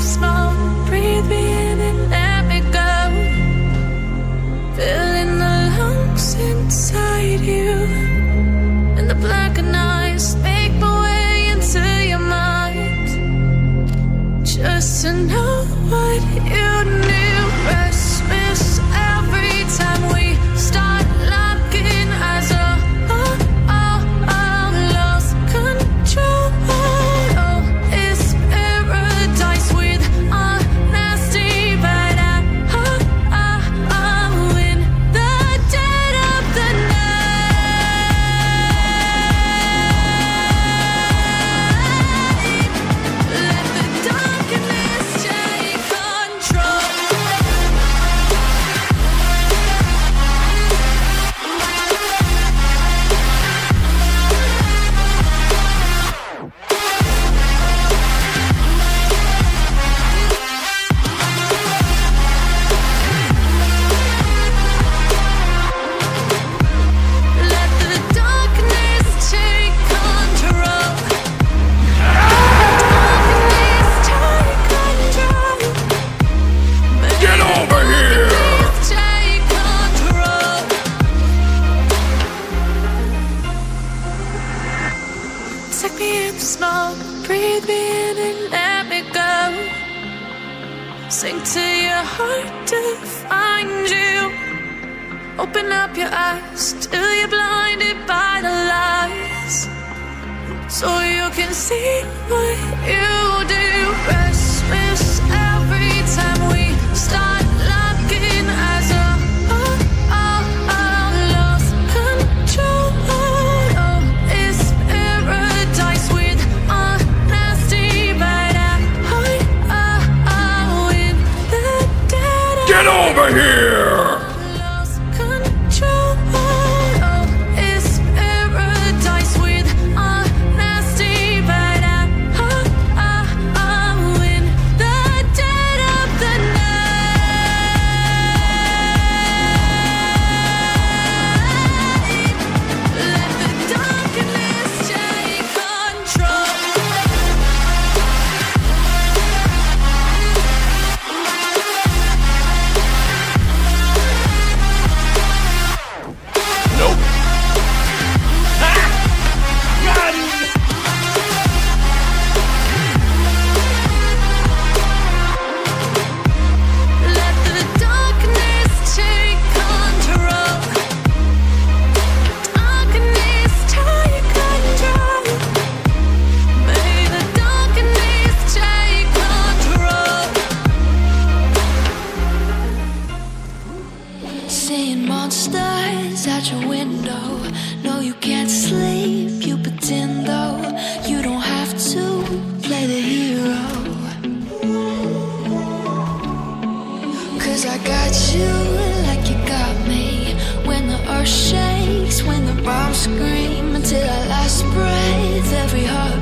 smile. Open up your eyes till you're blinded by the lies, so you can see what you do. Restless every time we start oh, oh, oh, Get over here! Bombs scream until our last breath, every heart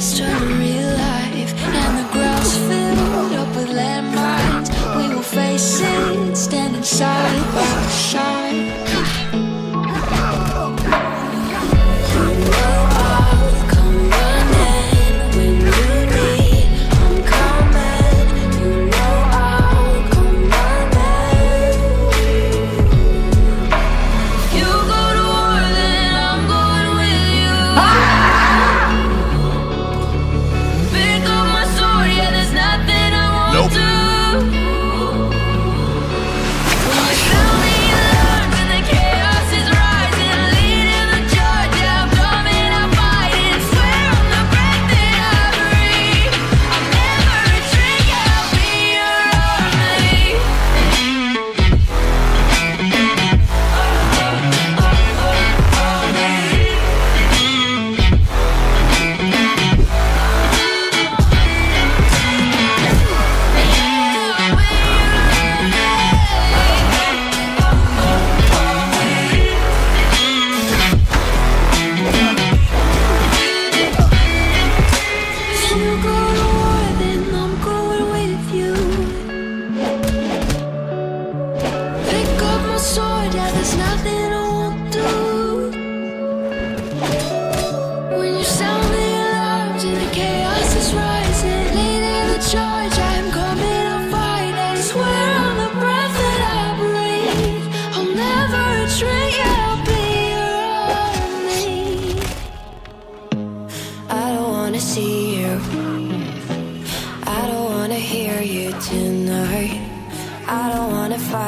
strong.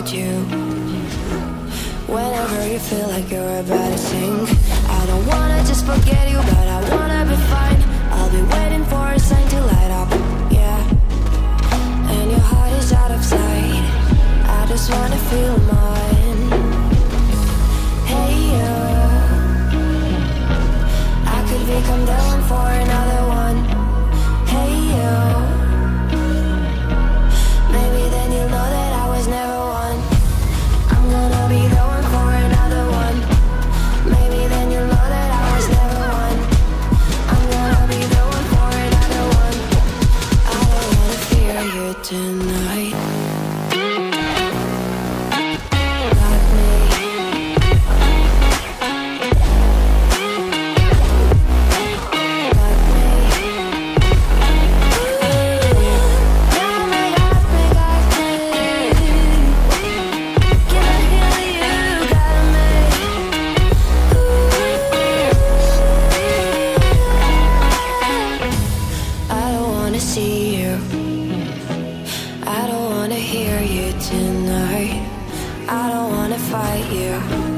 hold you. Whenever you feel like you're about to sink. I don't wanna just forget you But I wanna be fine. I'll be waiting for a sign to light up Yeah. And your heart is out of sight. I just wanna feel hear you tonight. I don't wanna fight you.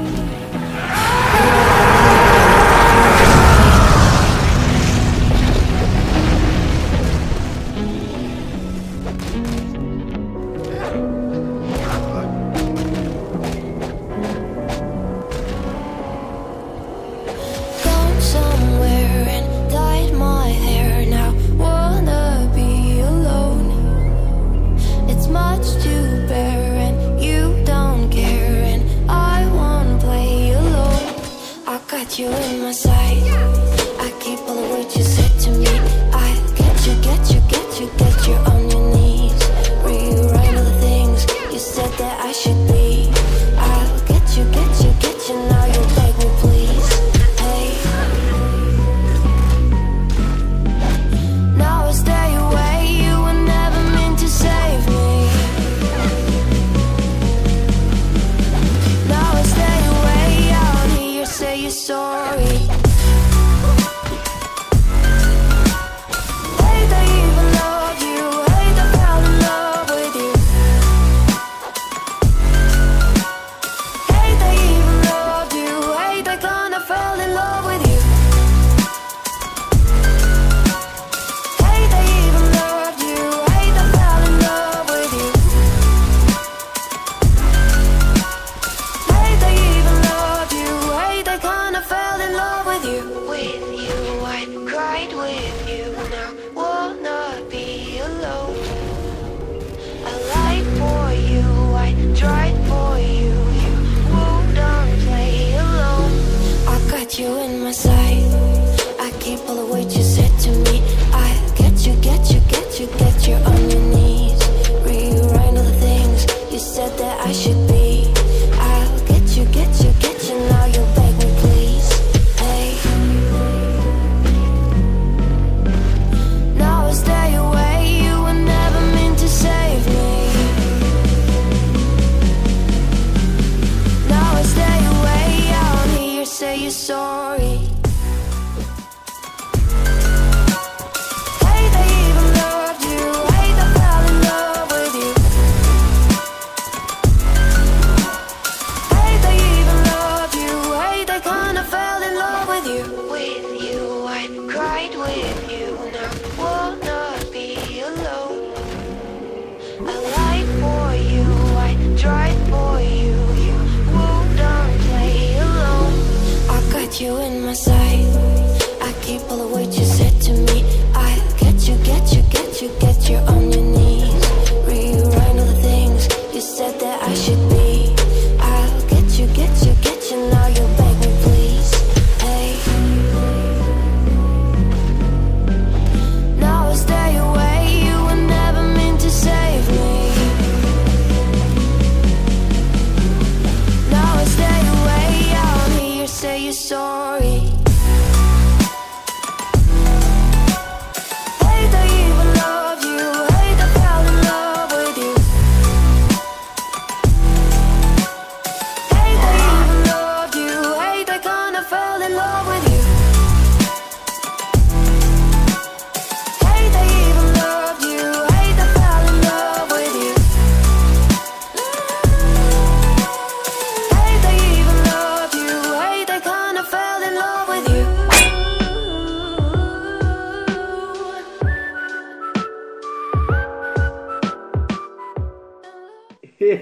Thank.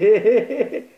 ¡He!